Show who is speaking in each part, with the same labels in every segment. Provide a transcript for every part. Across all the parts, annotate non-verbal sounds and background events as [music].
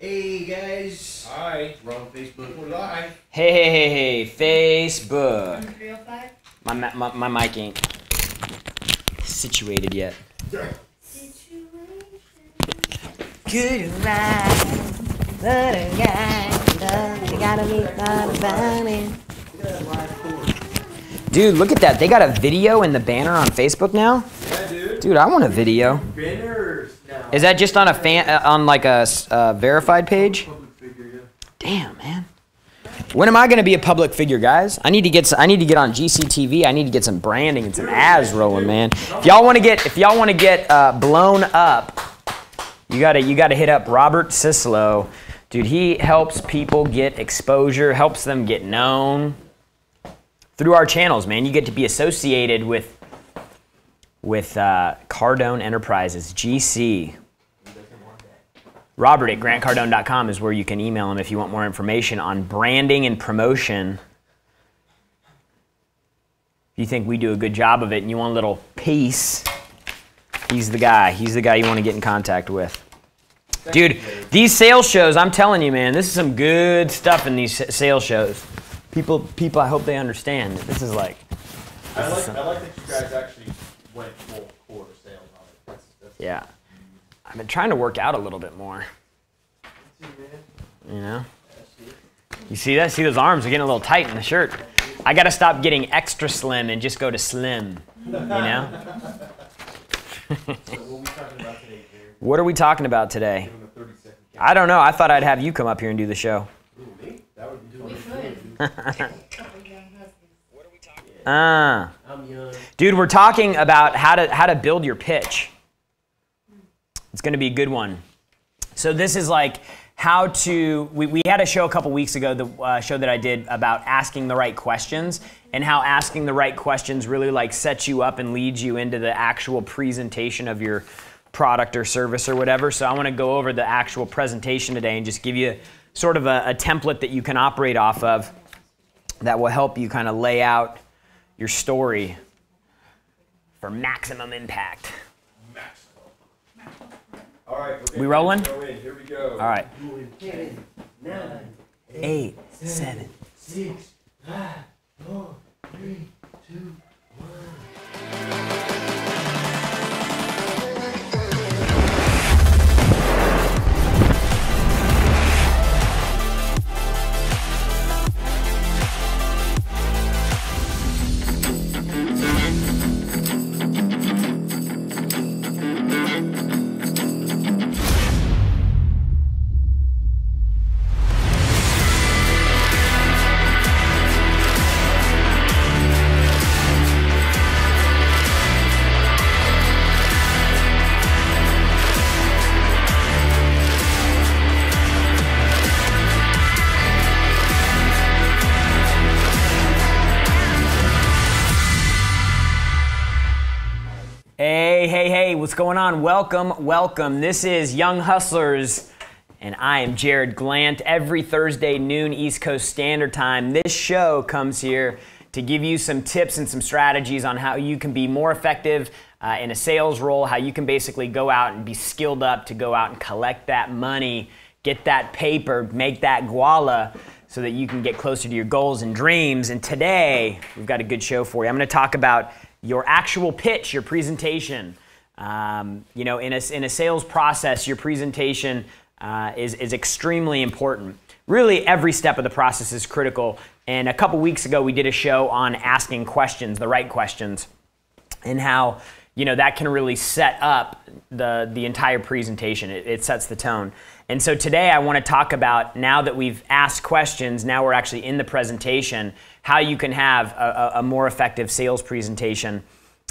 Speaker 1: Hey guys.
Speaker 2: Hi.
Speaker 1: We're on Facebook.
Speaker 2: We're live.
Speaker 3: Hey, hey, hey, hey, Facebook.
Speaker 4: 305?
Speaker 3: My, my, my mic ain't situated yet. Good Dude, look at that. They got a video in the banner on Facebook now?
Speaker 2: Yeah, dude.
Speaker 3: Dude, I want a video.
Speaker 2: Banners now.
Speaker 3: Is that just on a fan uh, on like a uh, verified page?
Speaker 2: Public figure, yeah.
Speaker 3: Damn, man. When am I going to be a public figure, guys? I need to get I need to get on GCTV. I need to get some branding and some ads rolling, man. If y'all want to get if y'all want to get uh, blown up, you gotta you gotta hit up Robert Syslo, dude. He helps people get exposure, helps them get known through our channels, man. You get to be associated with with uh, Cardone Enterprises, GC. Robert at grantcardone.com is where you can email him if you want more information on branding and promotion. If you think we do a good job of it and you want a little piece, he's the guy. He's the guy you want to get in contact with. Dude, these sales shows, I'm telling you, man, this is some good stuff in these sales shows. People, people, I hope they understand. This is like,
Speaker 2: I like, I like that you guys actually went full quarter sales on it. That's, that's
Speaker 3: yeah. I've been trying to work out a little bit more. You know? You see that? See those arms are getting a little tight in the shirt. I got to stop getting extra slim and just go to slim. You know?
Speaker 2: What we talking about today, Jarrod?
Speaker 3: What are we talking about today?
Speaker 2: Give him a 30 second count.
Speaker 3: I don't know. I thought I'd have you come up here and do the show.
Speaker 2: That would be
Speaker 4: We
Speaker 2: fun.
Speaker 4: could.
Speaker 3: Ah.
Speaker 1: I'm.
Speaker 3: Dude, we're talking about how to how to build your pitch. It's going to be a good one. So this is like how to. We, we had a show a couple weeks ago, the uh, show that I did about asking the right questions and how asking the right questions really like sets you up and leads you into the actual presentation of your product or service or whatever. So I want to go over the actual presentation today and just give you sort of a, a template that you can operate off of that will help you kind of lay out your story for maximum impact.
Speaker 2: All right. we're
Speaker 3: We rolling?
Speaker 2: Go in. Here we go.
Speaker 3: All right.
Speaker 1: Doing ten, nine,
Speaker 3: Eight, seven.
Speaker 1: six, five, four, three, two, one.
Speaker 3: Going on? Welcome, welcome. This is Young Hustlers, and I am Jarrod Glandt. Every Thursday, noon East Coast Standard Time, this show comes here to give you some tips and some strategies on how you can be more effective uh, in a sales role, how you can basically go out and be skilled up to go out and collect that money, get that paper, make that guala so that you can get closer to your goals and dreams. And today, we've got a good show for you. I'm going to talk about your actual pitch, your presentation. Um, you know, in a, in a sales process, your presentation uh, is, is extremely important. Really, every step of the process is critical. And a couple weeks ago, we did a show on asking questions, the right questions, and how you know that can really set up the the entire presentation. It, it sets the tone. And so today, I want to talk about now that we've asked questions, now we're actually in the presentation, how you can have a, a, a more effective sales presentation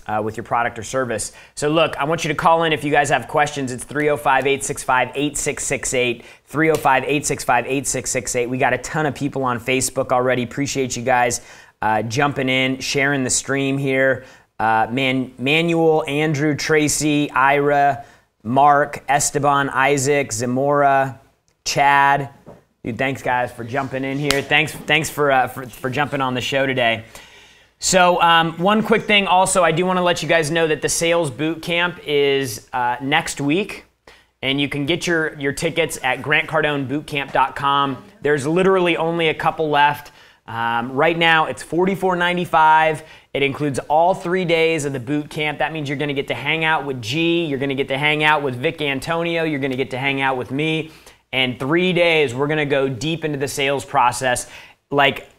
Speaker 3: uh, with your product or service. So, look, I want you to call in if you guys have questions. It's 305 865 8668. 305 865 8668. We got a ton of people on Facebook already. Appreciate you guys uh, jumping in, sharing the stream here. Uh, Man- Manuel, Andrew, Tracy, Ira, Mark, Esteban, Isaac, Zamora, Chad. Dude, thanks guys for jumping in here. Thanks, thanks for, uh, for, for jumping on the show today. So, um, one quick thing also, I do want to let you guys know that the sales boot camp is uh, next week. and you can get your, your tickets at grantcardonebootcamp.com. There's literally only a couple left. Um, right now, it's $44.95. It includes all three days of the boot camp. That means you're going to get to hang out with G. You're going to get to hang out with Vic Antonio. You're going to get to hang out with me. And three days, we're going to go deep into the sales process, like,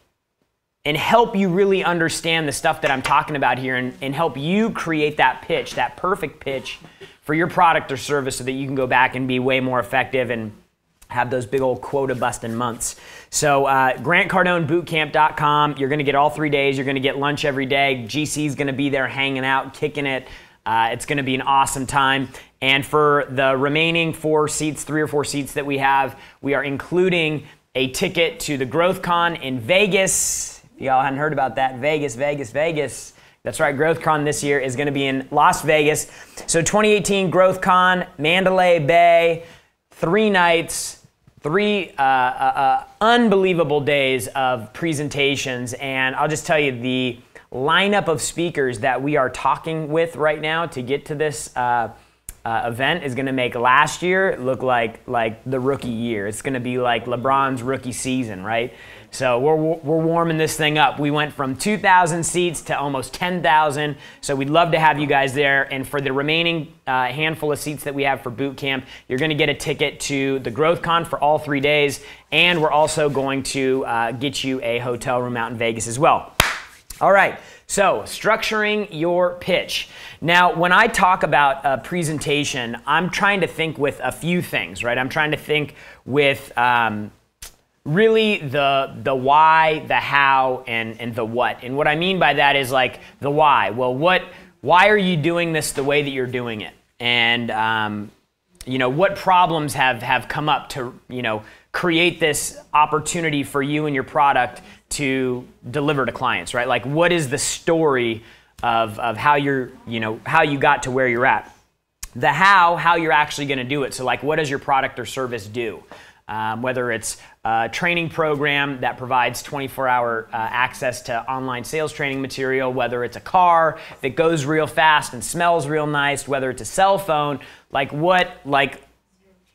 Speaker 3: and help you really understand the stuff that I'm talking about here, and, and help you create that pitch, that perfect pitch for your product or service, so that you can go back and be way more effective and have those big old quota busting months. So, uh, GrantCardoneBootcamp.com. You're going to get all three days. You're going to get lunch every day. GC is going to be there hanging out, kicking it. Uh, it's going to be an awesome time. And for the remaining four seats, three or four seats that we have, we are including a ticket to the GrowthCon in Vegas. If y'all hadn't heard about that, Vegas, Vegas, Vegas. That's right, GrowthCon this year is going to be in Las Vegas. So 2018 GrowthCon, Mandalay Bay, three nights, three uh, uh, uh, unbelievable days of presentations. And I'll just tell you the lineup of speakers that we are talking with right now to get to this uh, event is going to make last year look like like the rookie year. It's going to be like LeBron's rookie season, right? So we're, we're warming this thing up. We went from 2,000 seats to almost 10,000. So we'd love to have you guys there. And for the remaining uh, handful of seats that we have for boot camp, you're going to get a ticket to the GrowthCon for all three days. And we're also going to uh, get you a hotel room out in Vegas as well. All right. So structuring your pitch. Now, when I talk about a presentation, I'm trying to think with a few things, right? I'm trying to think with um, really the the why, the how, and and the what. And what I mean by that is like the why. Well, what? Why are you doing this the way that you're doing it? And um, you know what problems have have come up to you know create this opportunity for you and your product to deliver to clients, right? Like, what is the story of of how you're you know how you got to where you're at? The how, how you're actually going to do it. So, like, what does your product or service do? Um, whether it's a training program that provides 24 hour uh, access to online sales training material, whether it's a car that goes real fast and smells real nice, whether it's a cell phone, like what, like,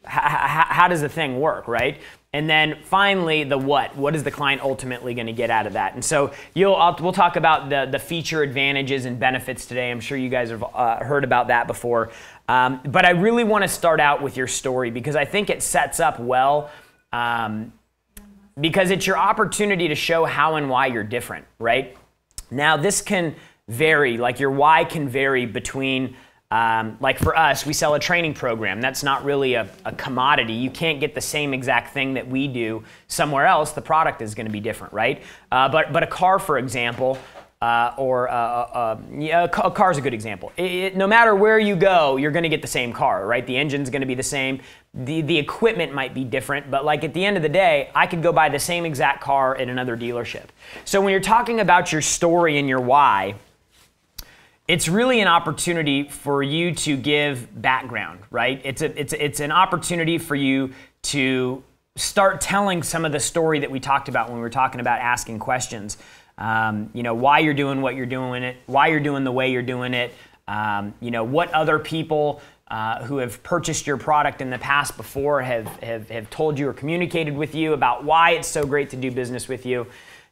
Speaker 3: how does the thing work, right? And then finally, the what. What is the client ultimately going to get out of that? And so you'll I'll, we'll talk about the the feature advantages and benefits today. I'm sure you guys have uh, heard about that before. Um, but I really want to start out with your story because I think it sets up well. Um, because it's your opportunity to show how and why you're different, right? Now, this can vary, like your why can vary between um, like for us, we sell a training program. That's not really a, a, commodity. You can't get the same exact thing that we do somewhere else. The product is going to be different, right? Uh, but, but a car, for example, uh, or uh, uh, yeah, a car is a good example. It, it, no matter where you go, you're going to get the same car, right? The engine's going to be the same. The, the equipment might be different, but like at the end of the day, I could go buy the same exact car at another dealership. So when you're talking about your story and your why, it's really an opportunity for you to give background, right? It's, a, it's, it's an opportunity for you to start telling some of the story that we talked about when we were talking about asking questions. Um, you know, why you're doing what you're doing it, why you're doing the way you're doing it, um, you know, what other people uh, who have purchased your product in the past before have, have, have told you or communicated with you about why it's so great to do business with you.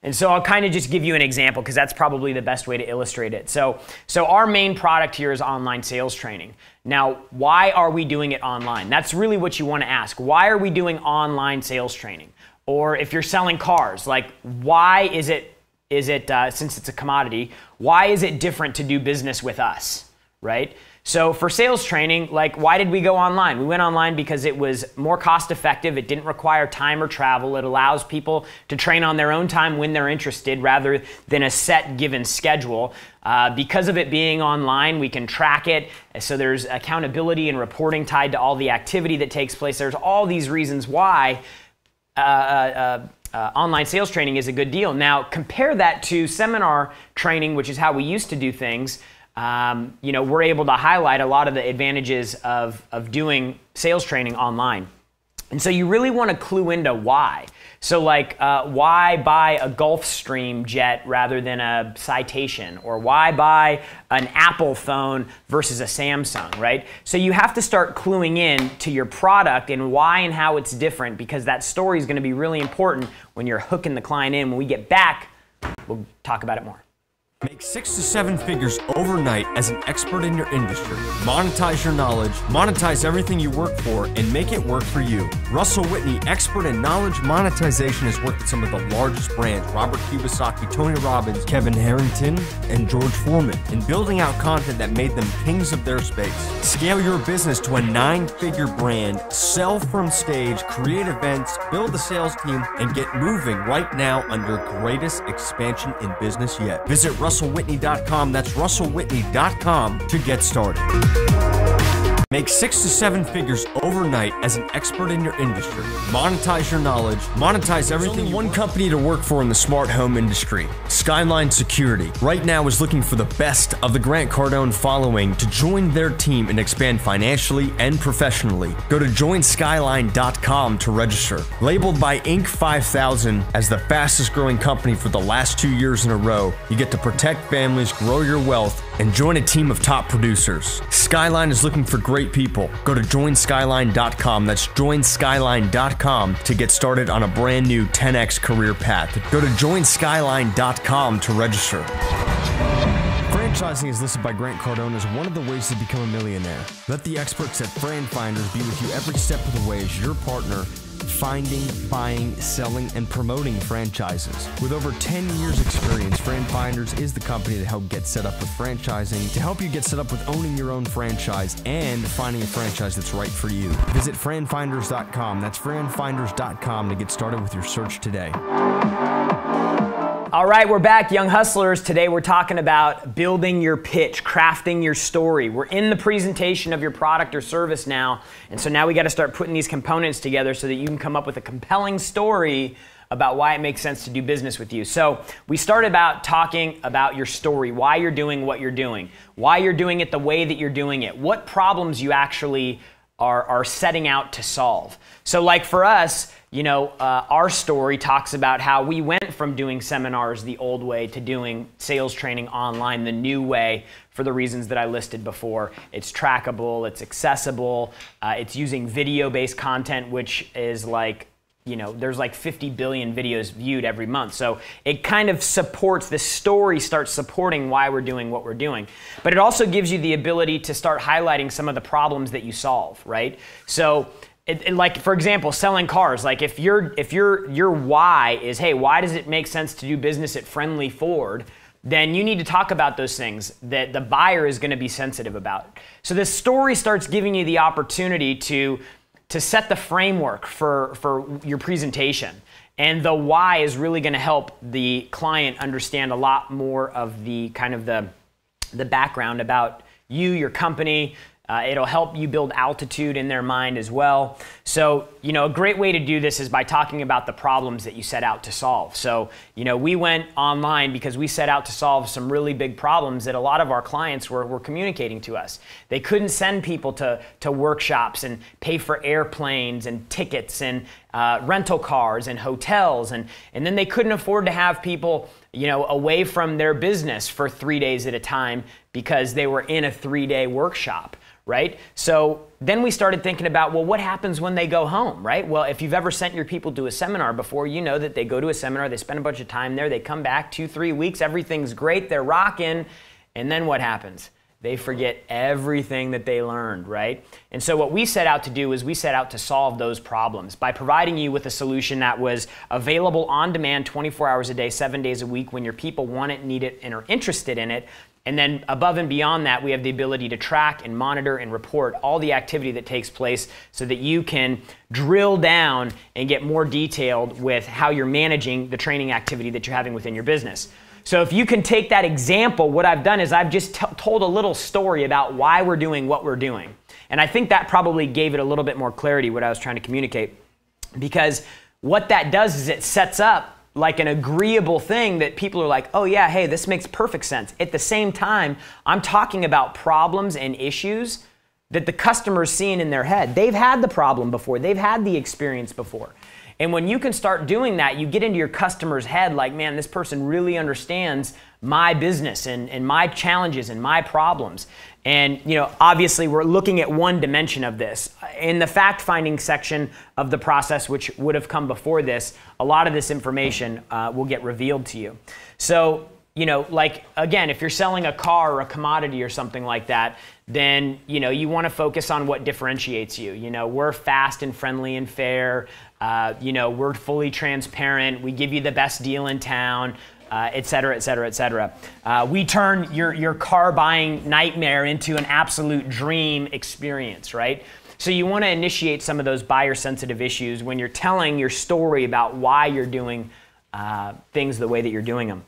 Speaker 3: And so I'll kind of just give you an example because that's probably the best way to illustrate it. So, so our main product here is online sales training. Now, why are we doing it online? That's really what you want to ask. Why are we doing online sales training? Or if you're selling cars, like why is it is it uh, since it's a commodity? Why is it different to do business with us, right? So for sales training, like why did we go online? We went online because it was more cost effective. It didn't require time or travel. It allows people to train on their own time when they're interested rather than a set given schedule. Uh, because of it being online, we can track it. So there's accountability and reporting tied to all the activity that takes place. There's all these reasons why uh, uh, uh, online sales training is a good deal. Now compare that to seminar training, which is how we used to do things um, you know, we're able to highlight a lot of the advantages of, of doing sales training online. And so you really want to clue into why. So, like, uh, why buy a Gulfstream jet rather than a Citation? Or why buy an Apple phone versus a Samsung, right? So, you have to start cluing in to your product and why and how it's different because that story is going to be really important when you're hooking the client in. When we get back, we'll talk about it more.
Speaker 4: Make six to seven figures overnight as an expert in your industry. Monetize your knowledge, monetize everything you work for, and make it work for you. Russell Whitney, expert in knowledge monetization, has worked with some of the largest brands Robert Kiyosaki, Tony Robbins, Kevin Harrington, and George Foreman in building out content that made them kings of their space. Scale your business to a nine figure brand, sell from stage, create events, build a sales team, and get moving right now under greatest expansion in business yet. Visit Russell russellwhitney.com. That's russellwhitney.com to get started. Make six to seven figures overnight as an expert in your industry. Monetize your knowledge, monetize everything. There's only one company to work for in the smart home industry Skyline Security. Right now is looking for the best of the Grant Cardone following to join their team and expand financially and professionally. Go to joinskyline.com to register. Labeled by Inc. 5000 as the fastest growing company for the last two years in a row, you get to protect families, grow your wealth, and join a team of top producers. Skyline is looking for great people. Go to joinskyline.com. That's joinskyline.com to get started on a brand new 10x career path. Go to joinskyline.com to register. Franchising is listed by Grant Cardone as one of the ways to become a millionaire. Let the experts at Fran Finders be with you every step of the way as your partner finding, buying, selling, and promoting franchises. With over 10 years experience, Fran Finders is the company to help get set up with franchising, to help you get set up with owning your own franchise and finding a franchise that's right for you. Visit franfinders.com. That's franfinders.com to get started with your search today.
Speaker 3: All right, we're back, Young Hustlers. Today we're talking about building your pitch, crafting your story. We're in the presentation of your product or service now. And so now we got to start putting these components together so that you can come up with a compelling story about why it makes sense to do business with you. So we started about talking about your story, why you're doing what you're doing, why you're doing it the way that you're doing it, what problems you actually are, are setting out to solve. So like for us, you know, uh, our story talks about how we went from doing seminars the old way to doing sales training online the new way for the reasons that I listed before. It's trackable, it's accessible, uh, it's using video based content, which is like you know, there's like 50 billion videos viewed every month. So it kind of supports, the story starts supporting why we're doing what we're doing. But it also gives you the ability to start highlighting some of the problems that you solve, right? So it, it, like for example selling cars like if your if your your why is hey why does it make sense to do business at friendly ford then you need to talk about those things that the buyer is going to be sensitive about so this story starts giving you the opportunity to to set the framework for for your presentation. And the why is really going to help the client understand a lot more of the kind of the the background about you your company uh, it'll help you build altitude in their mind as well. So, you know, a great way to do this is by talking about the problems that you set out to solve. So, you know, we went online because we set out to solve some really big problems that a lot of our clients were, were communicating to us. They couldn't send people to, to workshops and pay for airplanes and tickets and uh, rental cars and hotels. And, and then they couldn't afford to have people you know, away from their business for three days at a time because they were in a three day workshop right? So then we started thinking about, well, what happens when they go home, right? Well, if you've ever sent your people to a seminar before, you know that they go to a seminar, they spend a bunch of time there, they come back two, three weeks, everything's great, they're rocking, and then what happens? They forget everything that they learned, right? And so, what we set out to do is we set out to solve those problems by providing you with a solution that was available on demand 24 hours a day, seven days a week when your people want it, need it, and are interested in it and then above and beyond that, we have the ability to track and monitor and report all the activity that takes place so that you can drill down and get more detailed with how you're managing the training activity that you're having within your business. So if you can take that example, what I've done is I've just told a little story about why we're doing what we're doing. And I think that probably gave it a little bit more clarity what I was trying to communicate. Because what that does is it sets up like an agreeable thing that people are like, oh, yeah, hey, this makes perfect sense. At the same time, I'm talking about problems and issues that the customer's seeing in their head. They've had the problem before, they've had the experience before. And when you can start doing that, you get into your customer's head like, man, this person really understands my business and, and my challenges and my problems. And you know, obviously, we're looking at one dimension of this. In the fact-finding section of the process, which would have come before this, a lot of this information uh, will get revealed to you. So, you know, like again, if you're selling a car or a commodity or something like that, then you know you want to focus on what differentiates you. You know, we're fast and friendly and fair. Uh, you know, we're fully transparent. We give you the best deal in town uh, et cetera, et cetera, et cetera. Uh, we turn your, your car buying nightmare into an absolute dream experience, right? So you want to initiate some of those buyer sensitive issues when you're telling your story about why you're doing uh, things the way that you're doing them.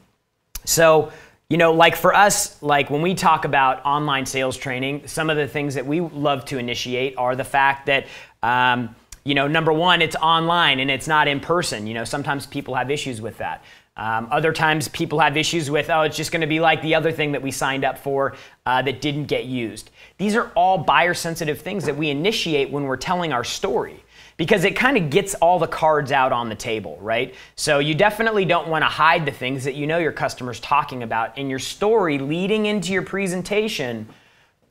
Speaker 3: So, you know, like for us, like when we talk about online sales training, some of the things that we love to initiate are the fact that, um, you know, number one, it's online and it's not in person. You know, sometimes people have issues with that. Um, other times, people have issues with, oh, it's just going to be like the other thing that we signed up for uh, that didn't get used. These are all buyer sensitive things that we initiate when we're telling our story because it kind of gets all the cards out on the table, right? So you definitely don't want to hide the things that you know your customer's talking about. And your story leading into your presentation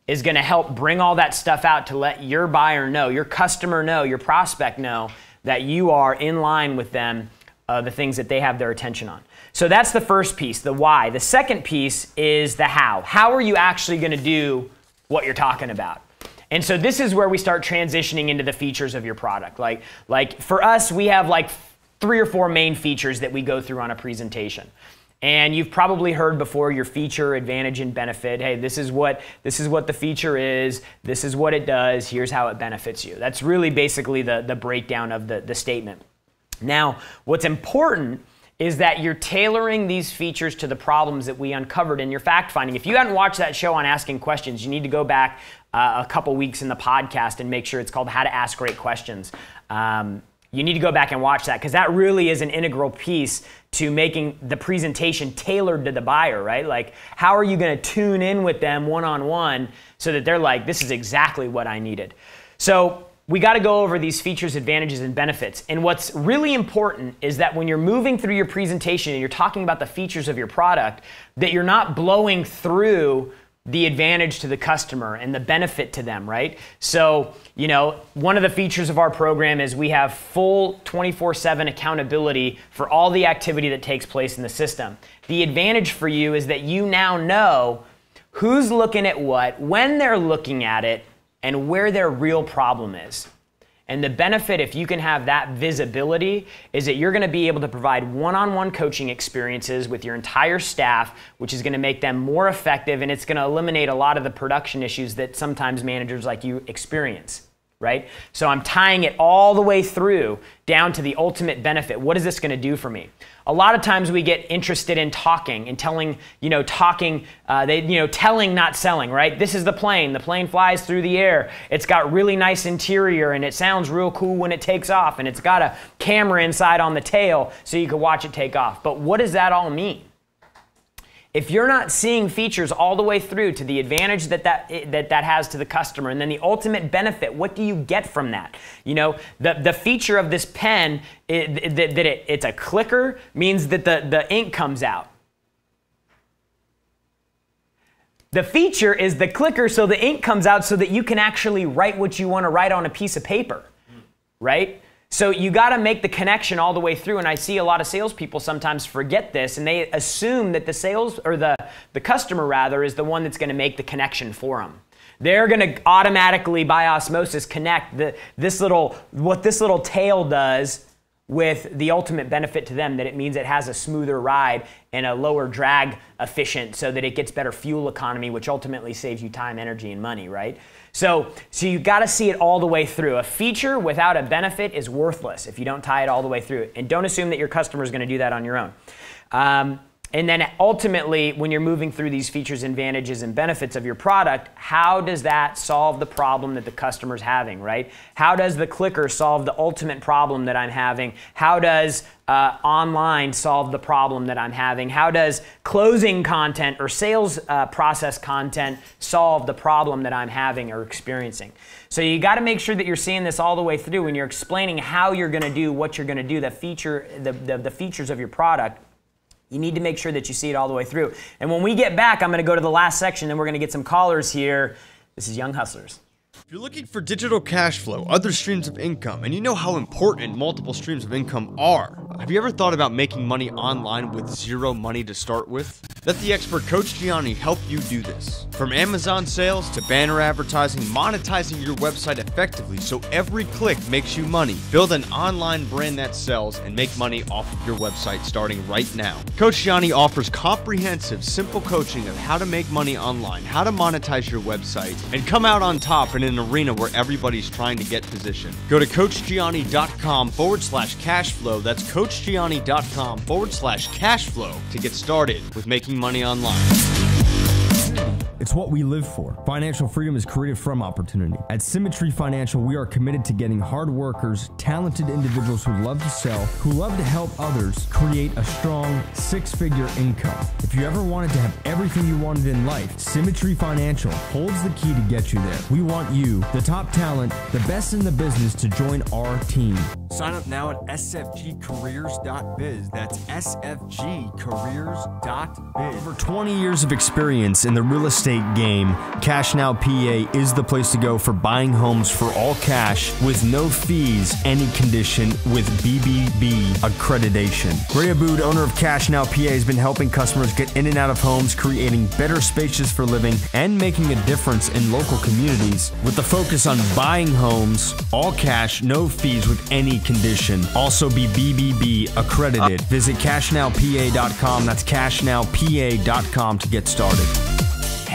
Speaker 3: is going to help bring all that stuff out to let your buyer know, your customer know, your prospect know that you are in line with them uh, the things that they have their attention on. So that's the first piece, the why. The second piece is the how. How are you actually going to do what you're talking about? And so this is where we start transitioning into the features of your product. Like, like for us, we have like three or four main features that we go through on a presentation. And you've probably heard before your feature, advantage, and benefit. Hey, this is what this is what the feature is. This is what it does. Here's how it benefits you. That's really basically the, the breakdown of the, the statement. Now, what's important is that you're tailoring these features to the problems that we uncovered in your fact finding. If you hadn't watched that show on asking questions, you need to go back uh, a couple weeks in the podcast and make sure it's called How to Ask Great Questions. Um, you need to go back and watch that because that really is an integral piece to making the presentation tailored to the buyer, right? Like, how are you going to tune in with them one on one so that they're like, this is exactly what I needed? So, we got to go over these features, advantages, and benefits. And what's really important is that when you're moving through your presentation and you're talking about the features of your product, that you're not blowing through the advantage to the customer and the benefit to them, right? So, you know, one of the features of our program is we have full 24 7 accountability for all the activity that takes place in the system. The advantage for you is that you now know who's looking at what, when they're looking at it, and where their real problem is. And the benefit, if you can have that visibility, is that you're going to be able to provide one on one coaching experiences with your entire staff, which is going to make them more effective and it's going to eliminate a lot of the production issues that sometimes managers like you experience right? So I'm tying it all the way through down to the ultimate benefit. What is this going to do for me? A lot of times we get interested in talking and telling, you know, talking, uh, they, you know, telling, not selling, right? This is the plane. The plane flies through the air. It's got really nice interior and it sounds real cool when it takes off. And it's got a camera inside on the tail so you can watch it take off. But what does that all mean? If you're not seeing features all the way through to the advantage that that, that that has to the customer and then the ultimate benefit what do you get from that? You know the, the feature of this pen it, that, that it, it's a clicker means that the, the ink comes out. The feature is the clicker so the ink comes out so that you can actually write what you want to write on a piece of paper right so you got to make the connection all the way through. And I see a lot of salespeople sometimes forget this, and they assume that the sales or the the customer rather is the one that's going to make the connection for them. They're going to automatically, by osmosis, connect the, this little what this little tail does with the ultimate benefit to them that it means it has a smoother ride and a lower drag efficient so that it gets better fuel economy which ultimately saves you time energy and money right so, so you got to see it all the way through. A feature without a benefit is worthless if you don't tie it all the way through. And don't assume that your customer is going to do that on your own. Um, And then ultimately, when you're moving through these features, advantages, and benefits of your product, how does that solve the problem that the customer's having, right? How does the clicker solve the ultimate problem that I'm having? How does uh, online solve the problem that I'm having? How does closing content or sales uh, process content solve the problem that I'm having or experiencing? So you got to make sure that you're seeing this all the way through when you're explaining how you're going to do what you're going to do, the feature, the, the, the features of your product. You need to make sure that you see it all the way through. And when we get back, I'm going to go to the last section and we're going to get some callers here. This is Young Hustlers.
Speaker 4: If you're looking for digital cash flow, other streams of income, and you know how important multiple streams of income are, have you ever thought about making money online with zero money to start with? Let the expert Coach Gianni help you do this. From Amazon sales to banner advertising, monetizing your website effectively so every click makes you money. Build an online brand that sells and make money off of your website starting right now. Coach Gianni offers comprehensive, simple coaching of how to make money online, how to monetize your website, and come out on top in an arena where everybody's trying to get positioned. Go to CoachGianni.com forward slash cash flow. That's CoachGianni.com forward slash cash flow to get started with making money online.
Speaker 5: It's what we live for. Financial freedom is created from opportunity. At Symmetry Financial, we are committed to getting hard workers, talented individuals who love to sell, who love to help others create a strong six figure income. If you ever wanted to have everything you wanted in life, Symmetry Financial holds the key to get you there. We want you, the top talent, the best in the business, to join our team.
Speaker 4: Sign up now at sfgcareers.biz. That's sfgcareers.biz.
Speaker 5: Over 20 years of experience in the real estate game, Cash Now PA is the place to go for buying homes for all cash with no fees, any condition with BBB accreditation. Gray Abood, owner of Cash Now PA, has been helping customers get in and out of homes, creating better spaces for living, and making a difference in local communities with the focus on buying homes, all cash, no fees with any condition. Also be BBB accredited. Visit cashnowpa.com. That's cashnowpa.com to get started.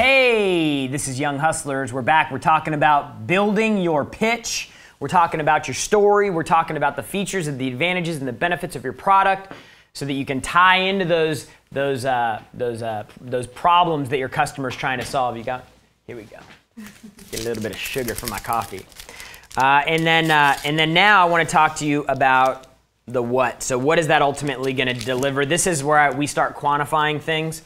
Speaker 3: Hey, this is Young Hustlers. We're back. We're talking about building your pitch. We're talking about your story. We're talking about the features and the advantages and the benefits of your product so that you can tie into those, those, uh, those, uh, those problems that your customer's trying to solve. You got, here we go. Get a little bit of sugar for my coffee. Uh, and, then, uh, and then now I want to talk to you about the what. So, what is that ultimately going to deliver? This is where I, we start quantifying things.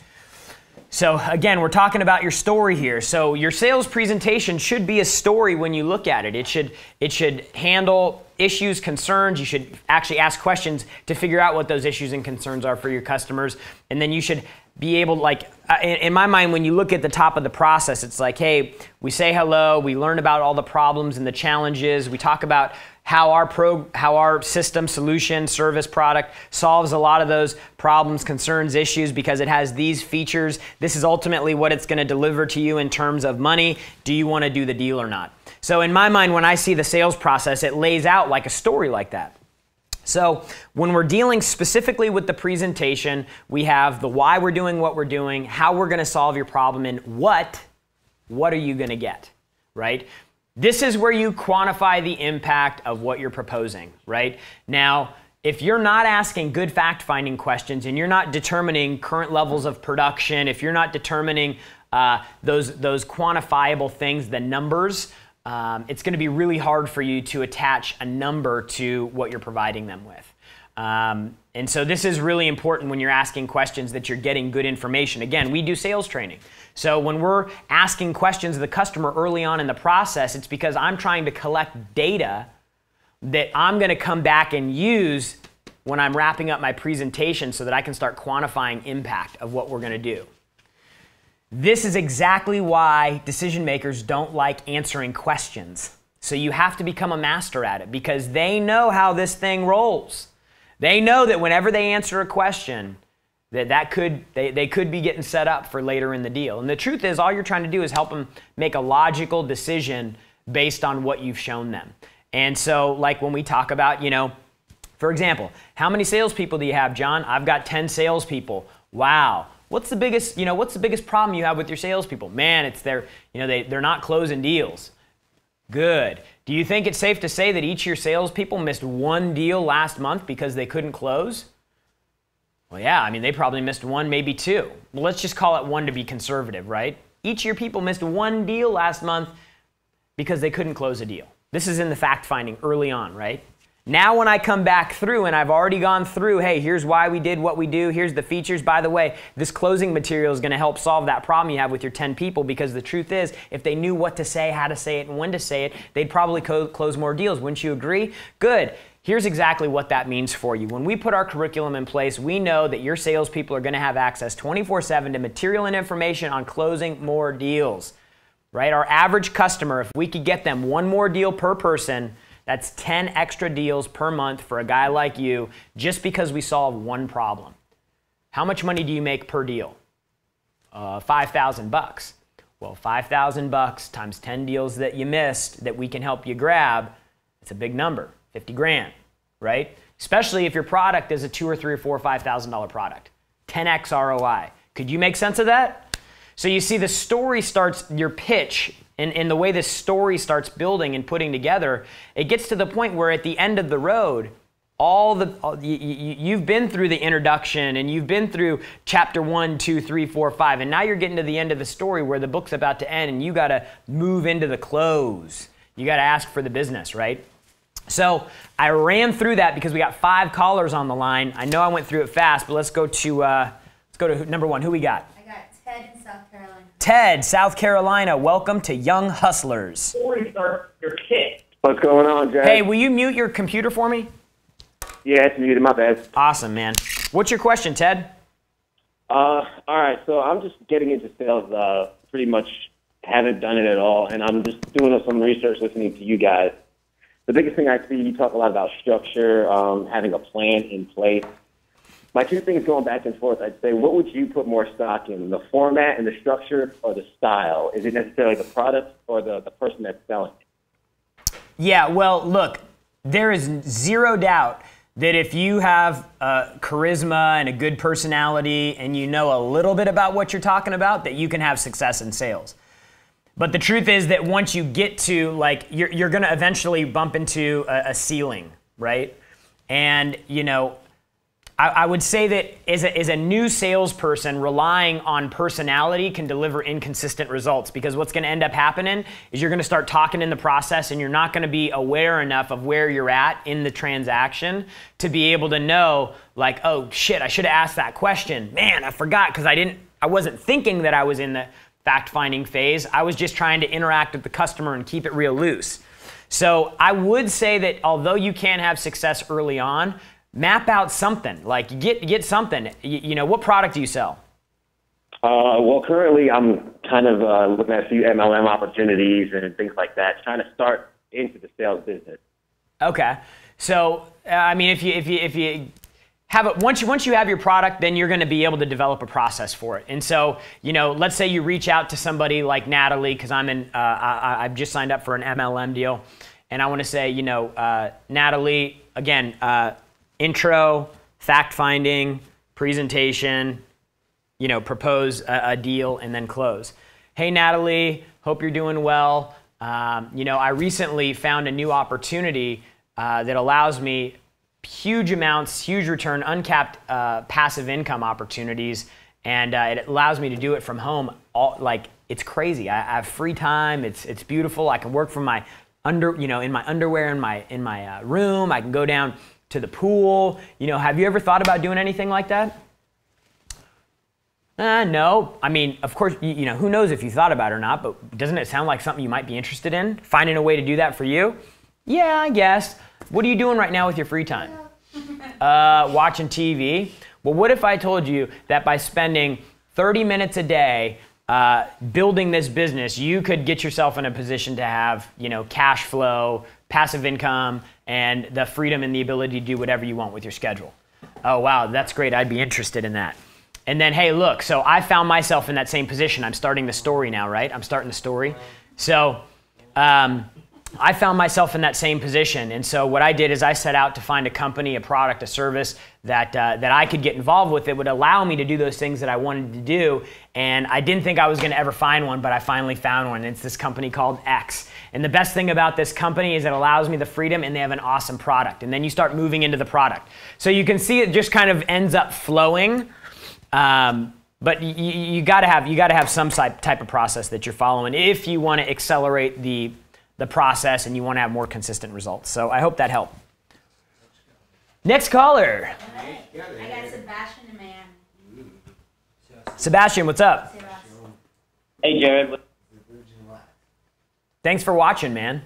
Speaker 3: So again, we're talking about your story here. So your sales presentation should be a story when you look at it. It should it should handle issues, concerns. You should actually ask questions to figure out what those issues and concerns are for your customers, and then you should be able like uh, in my mind when you look at the top of the process it's like hey we say hello we learn about all the problems and the challenges we talk about how our pro how our system solution service product solves a lot of those problems concerns issues because it has these features. This is ultimately what it's going to deliver to you in terms of money. Do you want to do the deal or not? So in my mind when i see the sales process it lays out like a story like that. So, when we're dealing specifically with the presentation, we have the why we're doing what we're doing, how we're going to solve your problem, and what, what are you going to get, right? This is where you quantify the impact of what you're proposing, right? Now, if you're not asking good fact finding questions and you're not determining current levels of production, if you're not determining uh, those, those quantifiable things, the numbers, um, it's going to be really hard for you to attach a number to what you're providing them with. Um, and so this is really important when you're asking questions that you're getting good information. Again, we do sales training. So when we're asking questions of the customer early on in the process, it's because I'm trying to collect data that I'm going to come back and use when I'm wrapping up my presentation so that I can start quantifying impact of what we're going to do. This is exactly why decision makers don't like answering questions. So you have to become a master at it because they know how this thing rolls. They know that whenever they answer a question, that that could they, they could be getting set up for later in the deal. And the truth is all you're trying to do is help them make a logical decision based on what you've shown them. And so like when we talk about, you know, for example, how many salespeople do you have, John? I've got 10 salespeople. Wow. What's the biggest, you know, what's the biggest problem you have with your salespeople? Man, it's their, you know, they, they're not closing deals. Good. Do you think it's safe to say that each of your salespeople missed one deal last month because they couldn't close? Well, yeah, I mean, they probably missed one, maybe two. Well, let's just call it one to be conservative, right? Each your people missed one deal last month because they couldn't close a deal. This is in the fact finding early on, right? Now, when I come back through and I've already gone through, hey, here's why we did what we do, here's the features. By the way, this closing material is going to help solve that problem you have with your 10 people because the truth is, if they knew what to say, how to say it, and when to say it, they'd probably close more deals. Wouldn't you agree? Good. Here's exactly what that means for you. When we put our curriculum in place, we know that your salespeople are going to have access 24 7 to material and information on closing more deals. Right? Our average customer, if we could get them one more deal per person, that's 10 extra deals per month for a guy like you just because we solve one problem. How much money do you make per deal? Uh, 5,000 bucks. Well, 5,000 bucks times 10 deals that you missed that we can help you grab, it's a big number, 50 grand, right? Especially if your product is a two or three or four or five thousand dollar product. 10x ROI. Could you make sense of that? So you see the story starts your pitch and, and the way this story starts building and putting together, it gets to the point where at the end of the road, all the all, you, have been through the introduction and you've been through chapter one, two, three, four, five, and now you're getting to the end of the story where the book's about to end, and you got to move into the close. You got to ask for the business, right? So I ran through that because we got five callers on the line. I know I went through it fast, but let's go to uh, let's go to number one. Who we got?
Speaker 6: I got Ted in South Carolina.
Speaker 3: Ted, South Carolina. Welcome to Young Hustlers.
Speaker 7: your kit. What's going on, Jack?
Speaker 3: Hey, will you mute your computer for me?
Speaker 7: Yeah, it's muted. My bad.
Speaker 3: Awesome, man. What's your question, Ted?
Speaker 7: Uh, all right. So I'm just getting into sales. Uh, pretty much haven't done it at all, and I'm just doing some research, listening to you guys. The biggest thing I see, you talk a lot about structure, um, having a plan in place. My two things going back and forth, I'd say, what would you put more stock in, the format and the structure or the style? Is it necessarily the product or the, the person that's selling it?
Speaker 3: Yeah, well, look, there is zero doubt that if you have uh, charisma and a good personality and you know a little bit about what you're talking about, that you can have success in sales. But the truth is that once you get to like, you're, you're going to eventually bump into a, a ceiling, right? And, you know, I, I would say that as a, as a new salesperson, relying on personality can deliver inconsistent results because what's going to end up happening is you're going to start talking in the process and you're not going to be aware enough of where you're at in the transaction to be able to know, like, oh shit, I should have asked that question. Man, I forgot because I didn't, I wasn't thinking that I was in the fact finding phase. I was just trying to interact with the customer and keep it real loose. So I would say that although you can have success early on, map out something. Like get get something. You, you know, what product do you sell?
Speaker 7: Uh, well, currently I'm kind of uh, looking at a few MLM opportunities and things like that, trying to start into the sales business.
Speaker 3: Okay, so uh, I mean, if you if you if you have it once you once you have your product, then you're going to be able to develop a process for it. And so, you know, let's say you reach out to somebody like Natalie, because I'm in, uh, I, I've just signed up for an MLM deal, and I want to say, you know, uh, Natalie, again, uh, intro, fact finding, presentation, you know, propose a, a, deal and then close. Hey, Natalie, hope you're doing well. Um, you know, I recently found a new opportunity uh, that allows me huge amounts, huge return, uncapped uh, passive income opportunities, and uh, it allows me to do it from home. All like it's crazy. I, I, have free time. It's it's beautiful. I can work from my under, you know, in my underwear in my in my uh, room. I can go down to the pool. You know, have you ever thought about doing anything like that? Uh, no. I mean, of course, you, you, know, who knows if you thought about it or not, but doesn't it sound like something you might be interested in? Finding a way to do that for you? Yeah, I guess. What are you doing right now with your free time? Uh, watching TV. Well, what if I told you that by spending 30 minutes a day uh, building this business, you could get yourself in a position to have, you know, cash flow, passive income, and the freedom and the ability to do whatever you want with your schedule. Oh, wow, that's great. I'd be interested in that. And then, hey, look, so I found myself in that same position. I'm starting the story now, right? I'm starting the story. So, um, I found myself in that same position. And so what I did is I set out to find a company, a product, a service that, uh, that I could get involved with that would allow me to do those things that I wanted to do. And I didn't think I was going to ever find one, but I finally found one. It's this company called X. And the best thing about this company is it allows me the freedom and they have an awesome product. And then you start moving into the product. So you can see it just kind of ends up flowing. Um, but you, you got to have you got to have some type of process that you're following if you want to accelerate the the process and you want to have more consistent results. So I hope that helped. Next caller.
Speaker 6: I got Sebastian and man.
Speaker 3: Sebastian, what's up?
Speaker 6: Sebastian.
Speaker 7: Hey, Jarrod.
Speaker 3: Thanks for watching, man.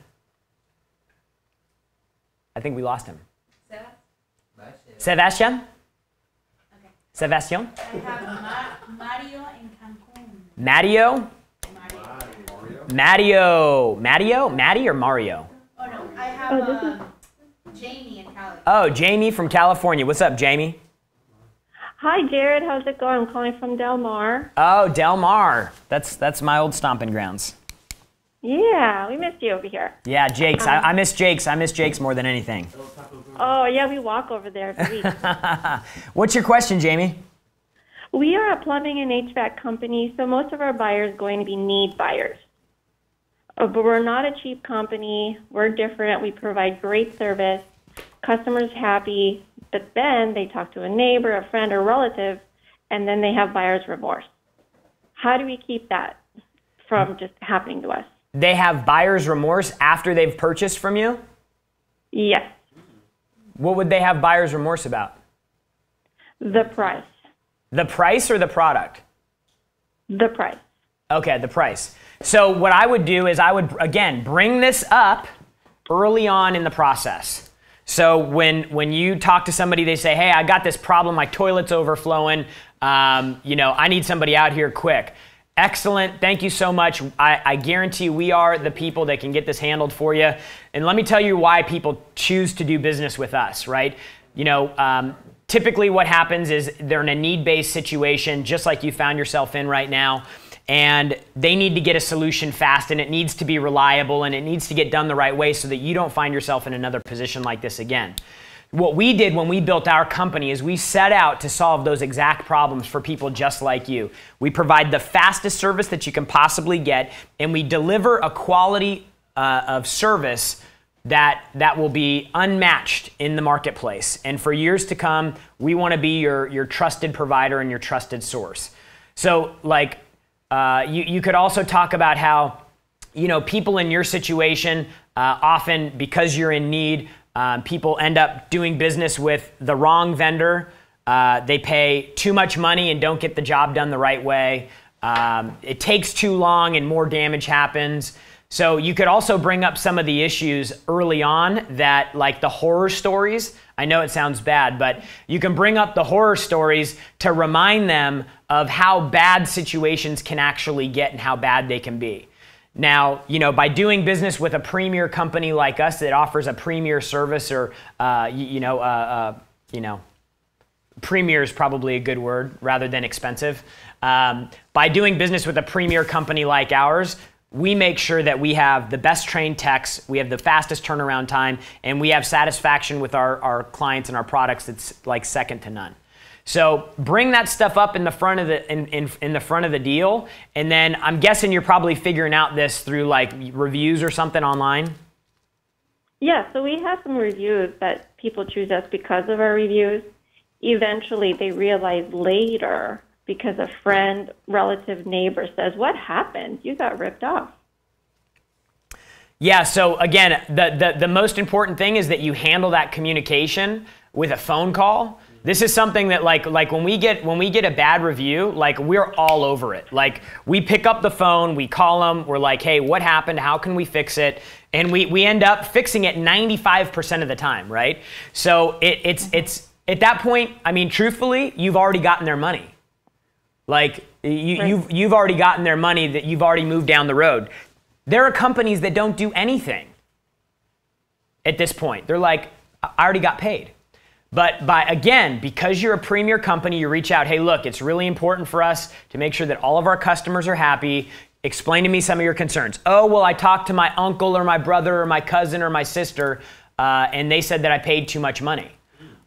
Speaker 3: I think we lost him. Sebastian?
Speaker 6: Okay.
Speaker 3: Sebastian?
Speaker 6: I have Ma- Mario in Cancun.
Speaker 3: Mario?
Speaker 6: Mario.
Speaker 3: Mario. Mario? Maddie or Mario?
Speaker 6: Oh no, I have uh, Jamie in Cali.
Speaker 3: Oh, Jamie from California. What's up, Jamie?
Speaker 8: Hi, Jarrod. How's it going? I'm calling from Del Mar.
Speaker 3: Oh, Del Mar. That's that's my old stomping grounds.
Speaker 8: Yeah, we missed you over here.
Speaker 3: Yeah, Jake's. I, I miss Jake's. I miss Jake's more than anything.
Speaker 8: Oh, yeah, we walk over there every week. [laughs]
Speaker 3: What's your question, Jamie?
Speaker 8: we are a plumbing and HVAC company, so most of our buyers are going to be need buyers. Uh, But we're not a cheap company. We're different. We provide great service. Customers happy, but then they talk to a neighbor, a friend, or relative, and then they have buyer's remorse. How do we keep that from just happening to us?
Speaker 3: They have buyer's remorse after they've purchased from you?
Speaker 8: Yes,
Speaker 3: What would they have buyer's remorse about?
Speaker 8: the price.
Speaker 3: The price or the product?
Speaker 8: The price.
Speaker 3: Okay, the price. So what I would do is I would again bring this up early on in the process. So when when you talk to somebody, they say, "Hey, I got this problem. My toilet's overflowing. Um, you know, I need somebody out here quick." Excellent. Thank you so much. I, I guarantee we are the people that can get this handled for you. And let me tell you why people choose to do business with us, right? You know, um, typically what happens is they're in a need-based situation, just like you found yourself in right now and they need to get a solution fast and it needs to be reliable and it needs to get done the right way so that you don't find yourself in another position like this again. What we did when we built our company is we set out to solve those exact problems for people just like you. We provide the fastest service that you can possibly get and we deliver a quality uh, of service that that will be unmatched in the marketplace. And for years to come, we want to be your your trusted provider and your trusted source. So like uh, you, you could also talk about how, you know, people in your situation, uh, often because you're in need, um, people end up doing business with the wrong vendor. Uh, they pay too much money and don't get the job done the right way. Um, it takes too long and more damage happens. So you could also bring up some of the issues early on that, like the horror stories. I know it sounds bad, but you can bring up the horror stories to remind them of how bad situations can actually get and how bad they can be. Now, you know, by doing business with a premier company like us that offers a premier service, or uh, you, you know, uh, uh, you know, premier is probably a good word rather than expensive. Um, by doing business with a premier company like ours, we make sure that we have the best trained techs, we have the fastest turnaround time, and we have satisfaction with our, our clients and our products that's like second to none. So bring that stuff up in the front of the in, in, in the front of the deal, and then I'm guessing you're probably figuring out this through like reviews or something online.
Speaker 8: Yeah, so we have some reviews that people choose us because of our reviews. Eventually, they realize later because a friend, relative, neighbor says, What happened? You got ripped off.
Speaker 3: Yeah, so again, the, the, the most important thing is that you handle that communication with a phone call. This is something that like like when we get when we get a bad review, like we're all over it. Like we pick up the phone, we call them, we're like, "Hey, what happened? How can we fix it?" And we we end up fixing it 95% of the time, right? So it, it's it's at that point, I mean, truthfully, you've already gotten their money. Like you,
Speaker 8: Right.
Speaker 3: you've you've already gotten their money that you've already moved down the road. There are companies that don't do anything at this point. They're like, I I already got paid. But by again, because you're a premier company, you reach out, hey, look, it's really important for us to make sure that all of our customers are happy. Explain to me some of your concerns. Oh, well, I talked to my uncle or my brother or my cousin or my sister, uh, and they said that I paid too much money.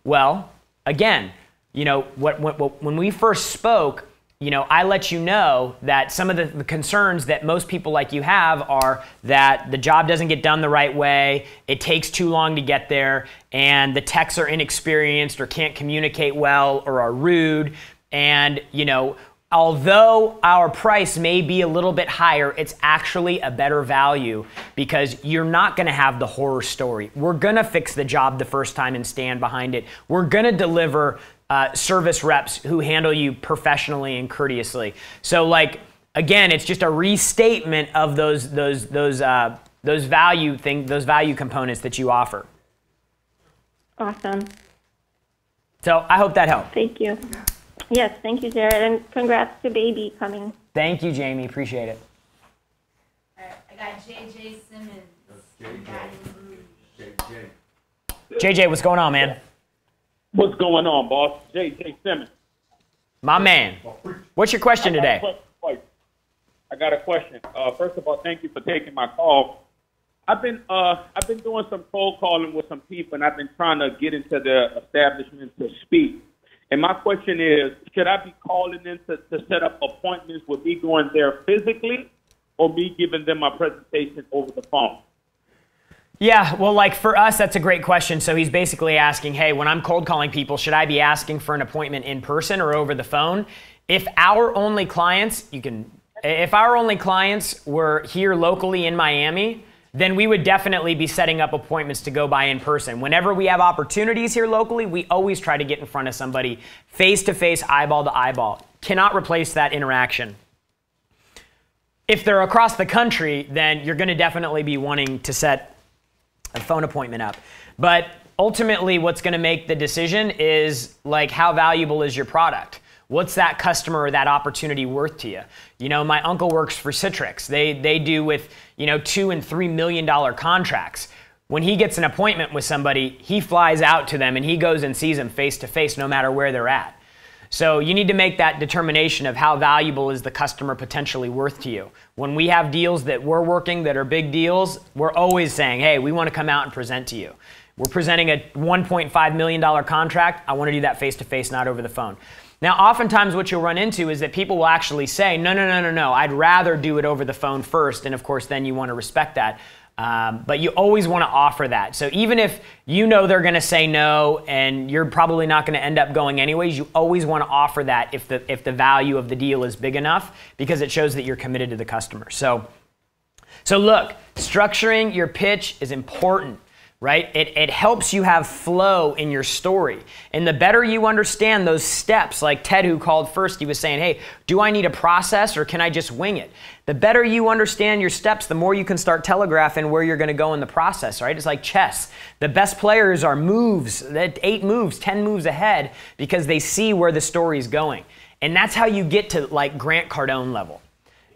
Speaker 3: Well, again, you know, what, what, when we first spoke, you know, I let you know that some of the, the, concerns that most people like you have are that the job doesn't get done the right way, it takes too long to get there, and the techs are inexperienced or can't communicate well or are rude. And, you know, although our price may be a little bit higher, it's actually a better value because you're not going to have the horror story. We're going to fix the job the first time and stand behind it. We're going to deliver uh, service reps who handle you professionally and courteously. So, like, again, it's just a restatement of those those those uh, those value thing, those value components that you offer.
Speaker 8: Awesome.
Speaker 3: So I hope that helped.
Speaker 8: Thank you. Yes, thank you, Jarrod, and congrats to baby coming.
Speaker 3: Thank you, Jamie. Appreciate it.
Speaker 6: All right, I got JJ Simmons.
Speaker 2: JJ.
Speaker 3: JJ. JJ, what's going on, man?
Speaker 9: What's going on, boss? JJ Simmons.
Speaker 3: My man. What's your question today?
Speaker 9: I got a question. Uh, first of all, thank you for taking my call. I've been uh, I've been doing some cold calling with some people, and I've been trying to get into the establishment to speak. And my question is, should I be calling in to, to set up appointments with me going there physically, or me giving them my presentation over the phone?
Speaker 3: Yeah, well, like for us, that's a great question. So he's basically asking, hey, when I'm cold calling people, should I be asking for an appointment in person or over the phone? If our only clients, you can, if our only clients were here locally in Miami, then we would definitely be setting up appointments to go by in person. Whenever we have opportunities here locally, we always try to get in front of somebody face to face, eyeball to eyeball. Cannot replace that interaction. If they're across the country, then you're going to definitely be wanting to set a phone appointment up. But ultimately, what's going to make the decision is like how valuable is your product? What's that customer or that opportunity worth to you? You know, my uncle works for Citrix. They they do with you know two and three million dollar contracts. When he gets an appointment with somebody, he flies out to them and he goes and sees them face to face, no matter where they're at. So you need to make that determination of how valuable is the customer potentially worth to you. When we have deals that we're working that are big deals, we're always saying, hey, we want to come out and present to you. We're presenting a $1.5 million contract. I want to do that face to face, not over the phone. Now, oftentimes what you'll run into is that people will actually say, no, no, no, no, no, I'd rather do it over the phone first. And of course, then you want to respect that. Um, but you always want to offer that. So even if you know they're going to say no and you're probably not going to end up going anyways, you always want to offer that if the if the value of the deal is big enough because it shows that you're committed to the customer. So so look, structuring your pitch is important right? It, it helps you have flow in your story. And the better you understand those steps, like Ted, who called first, he was saying, hey, do I need a process or can I just wing it? The better you understand your steps, the more you can start telegraphing where you're going to go in the process, right? It's like chess. The best players are moves, eight moves, 10 moves ahead because they see where the story is going. And that's how you get to like Grant Cardone level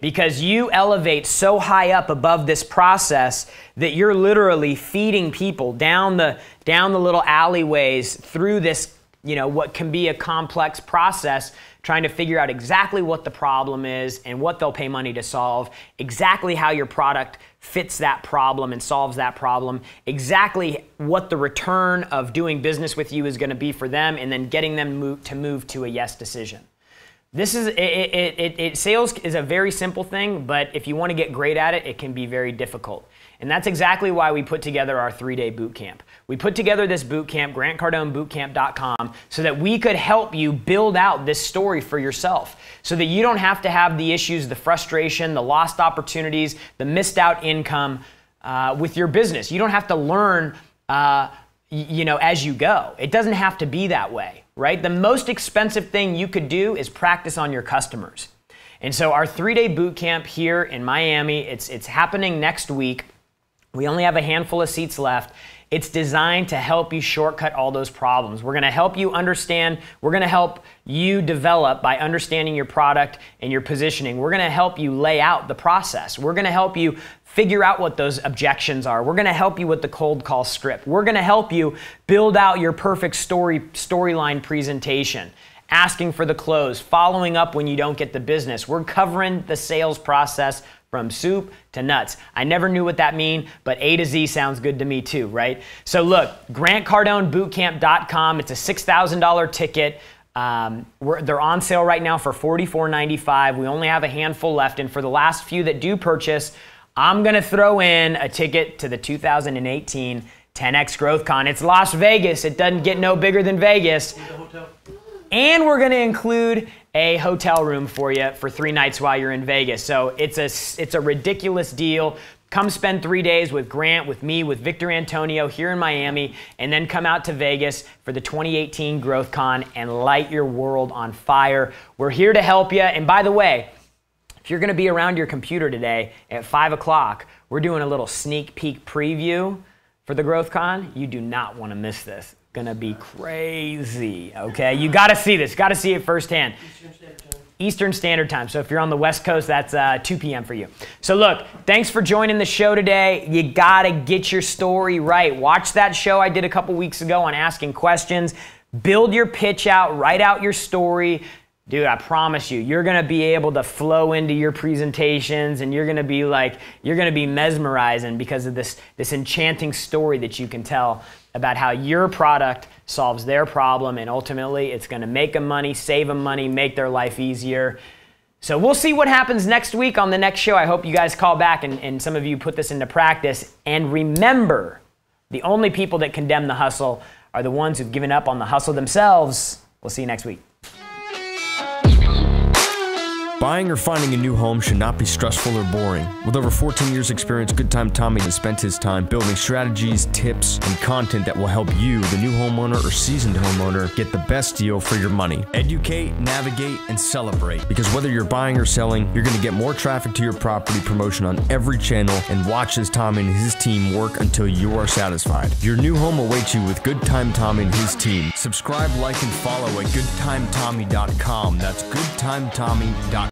Speaker 3: because you elevate so high up above this process that you're literally feeding people down the down the little alleyways through this you know what can be a complex process trying to figure out exactly what the problem is and what they'll pay money to solve exactly how your product fits that problem and solves that problem exactly what the return of doing business with you is going to be for them and then getting them to move to a yes decision this is it, it, it, it, sales is a very simple thing, but if you want to get great at it, it can be very difficult. And that's exactly why we put together our three-day boot camp. We put together this boot camp, GrantCardoneBootcamp.com, so that we could help you build out this story for yourself, so that you don't have to have the issues, the frustration, the lost opportunities, the missed out income uh, with your business. You don't have to learn, uh, you know, as you go. It doesn't have to be that way right? The most expensive thing you could do is practice on your customers. And so our three-day boot camp here in Miami, it's, it's happening next week. We only have a handful of seats left. It's designed to help you shortcut all those problems. We're going to help you understand, we're going to help you develop by understanding your product and your positioning. We're going to help you lay out the process. We're going to help you figure out what those objections are. We're going to help you with the cold call script. We're going to help you build out your perfect story storyline presentation. asking for the close, following up when you don't get the business. We're covering the sales process from soup to nuts. I never knew what that mean, but A to Z sounds good to me too, right? So look, GrantCardoneBootcamp.com. It's a $6,000 ticket. Um, they're on sale right now for $44.95. We only have a handful left, and for the last few that do purchase, I'm gonna throw in a ticket to the 2018 10x Growth Con. It's Las Vegas. It doesn't get no bigger than Vegas. And we're gonna include a hotel room for you for three nights while you're in Vegas. So it's a it's a ridiculous deal. Come spend three days with Grant, with me, with Victor Antonio here in Miami, and then come out to Vegas for the 2018 Growth Con and light your world on fire. We're here to help you. And by the way, if you're to be around your computer today at 5 o'clock, we're doing a little sneak peek preview for the Growth Con. You do not want to miss this. Gonna be crazy, okay? You gotta see this, gotta see it firsthand. Eastern Standard Time. So if you're on the West Coast, that's uh, 2 p.m. for you. So look, thanks for joining the show today. You gotta get your story right. Watch that show I did a couple weeks ago on asking questions. Build your pitch out, write out your story. Dude, I promise you, you're gonna be able to flow into your presentations and you're gonna be like, you're gonna be mesmerizing because of this, this enchanting story that you can tell about how your product solves their problem and ultimately it's going to make them money, save them money, make their life easier. So we'll see what happens next week on the next show. I hope you guys call back and, and some of you put this into practice. And remember, the only people that condemn the hustle are the ones who've given up on the hustle themselves. We'll see you next week.
Speaker 4: Buying or finding a new home should not be stressful or boring. With over 14 years experience, Good Time Tommy has spent his time building strategies, tips, and content that will help you, the new homeowner or seasoned homeowner, get the best deal for your money. Educate, navigate, and celebrate. Because whether you're buying or selling, you're going to get more traffic to your property promotion on every channel and watch as Tommy and his team work until you are satisfied. Your new home awaits you with Good Time Tommy and his team. Subscribe, like, and follow at goodtimetommy.com. That's goodtimetommy.com.